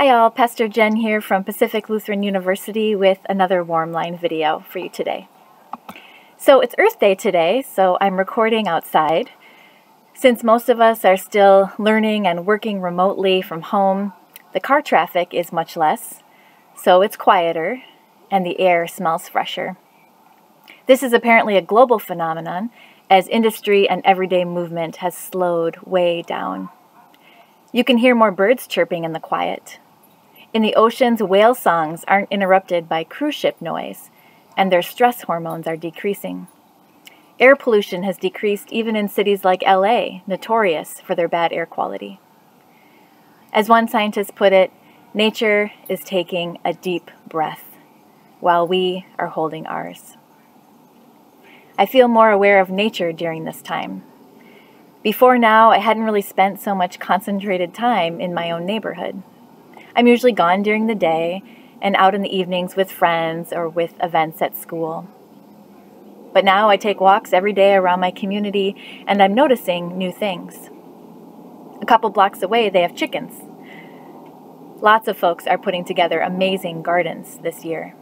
Hi all, Pastor Jen here from Pacific Lutheran University with another Warm Line video for you today. So it's Earth Day today, so I'm recording outside. Since most of us are still learning and working remotely from home, the car traffic is much less, so it's quieter and the air smells fresher. This is apparently a global phenomenon as industry and everyday movement has slowed way down. You can hear more birds chirping in the quiet. In the oceans, whale songs aren't interrupted by cruise ship noise, and their stress hormones are decreasing. Air pollution has decreased even in cities like LA, notorious for their bad air quality. As one scientist put it, nature is taking a deep breath while we are holding ours. I feel more aware of nature during this time. Before now, I hadn't really spent so much concentrated time in my own neighborhood. I'm usually gone during the day and out in the evenings with friends or with events at school. But now I take walks every day around my community and I'm noticing new things. A couple blocks away, they have chickens. Lots of folks are putting together amazing gardens this year.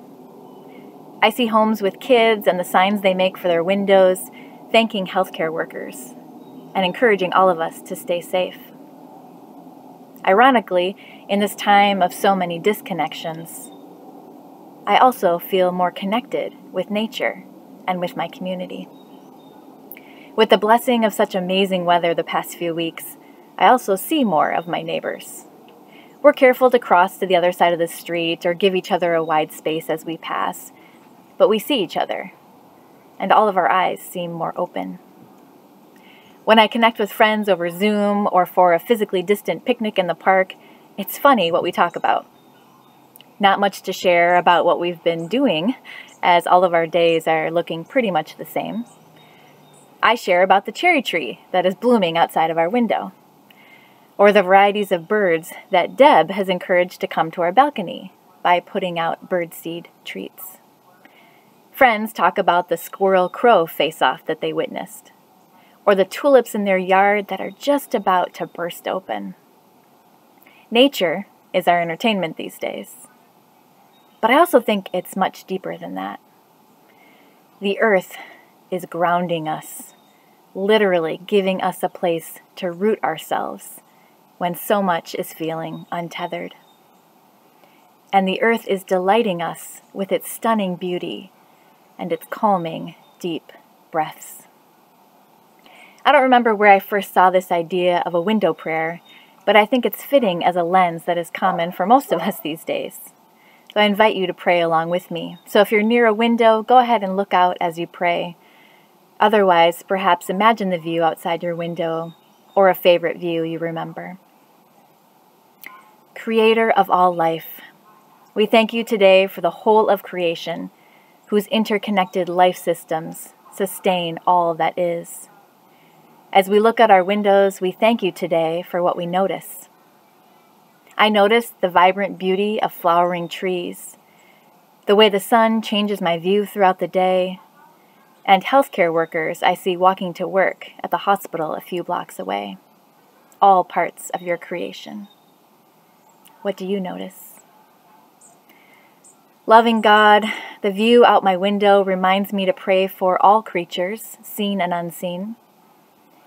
I see homes with kids and the signs they make for their windows, thanking healthcare workers and encouraging all of us to stay safe. Ironically, in this time of so many disconnections, I also feel more connected with nature and with my community. With the blessing of such amazing weather the past few weeks, I also see more of my neighbors. We're careful to cross to the other side of the street or give each other a wide space as we pass, but we see each other, and all of our eyes seem more open. When I connect with friends over Zoom or for a physically distant picnic in the park, it's funny what we talk about. Not much to share about what we've been doing, as all of our days are looking pretty much the same. I share about the cherry tree that is blooming outside of our window, or the varieties of birds that Deb has encouraged to come to our balcony by putting out birdseed treats. Friends talk about the squirrel crow face off that they witnessed or the tulips in their yard that are just about to burst open. Nature is our entertainment these days. But I also think it's much deeper than that. The earth is grounding us, literally giving us a place to root ourselves when so much is feeling untethered. And the earth is delighting us with its stunning beauty and its calming, deep breaths. I don't remember where I first saw this idea of a window prayer, but I think it's fitting as a lens that is common for most of us these days. So I invite you to pray along with me. So if you're near a window, go ahead and look out as you pray. Otherwise, perhaps imagine the view outside your window or a favorite view you remember. Creator of all life, we thank you today for the whole of creation, whose interconnected life systems sustain all that is. As we look at our windows, we thank you today for what we notice. I notice the vibrant beauty of flowering trees, the way the sun changes my view throughout the day, and healthcare workers I see walking to work at the hospital a few blocks away. All parts of your creation. What do you notice? Loving God, the view out my window reminds me to pray for all creatures, seen and unseen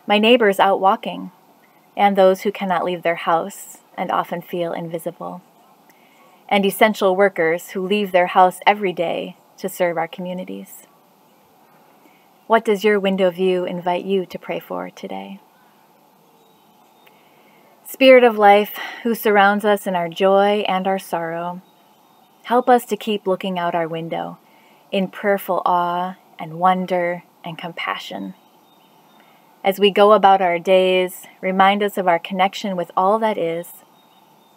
my neighbors out walking, and those who cannot leave their house and often feel invisible, and essential workers who leave their house every day to serve our communities. What does your window view invite you to pray for today? Spirit of life, who surrounds us in our joy and our sorrow, help us to keep looking out our window in prayerful awe and wonder and compassion. As we go about our days, remind us of our connection with all that is,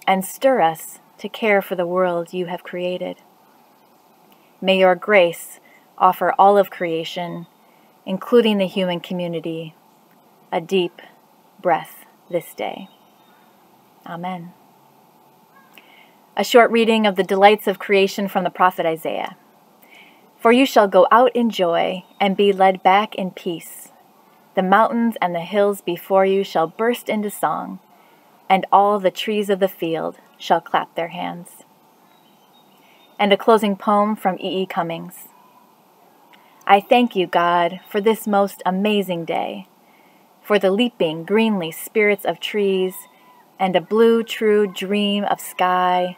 and stir us to care for the world you have created. May your grace offer all of creation, including the human community, a deep breath this day. Amen. A short reading of the delights of creation from the prophet Isaiah. For you shall go out in joy and be led back in peace. The mountains and the hills before you shall burst into song, and all the trees of the field shall clap their hands. And a closing poem from E. E. Cummings. I thank you, God, for this most amazing day, for the leaping, greenly spirits of trees, and a blue, true dream of sky,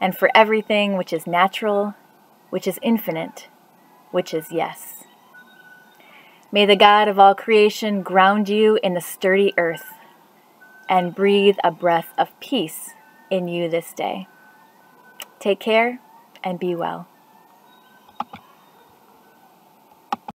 and for everything which is natural, which is infinite, which is yes. May the God of all creation ground you in the sturdy earth and breathe a breath of peace in you this day. Take care and be well.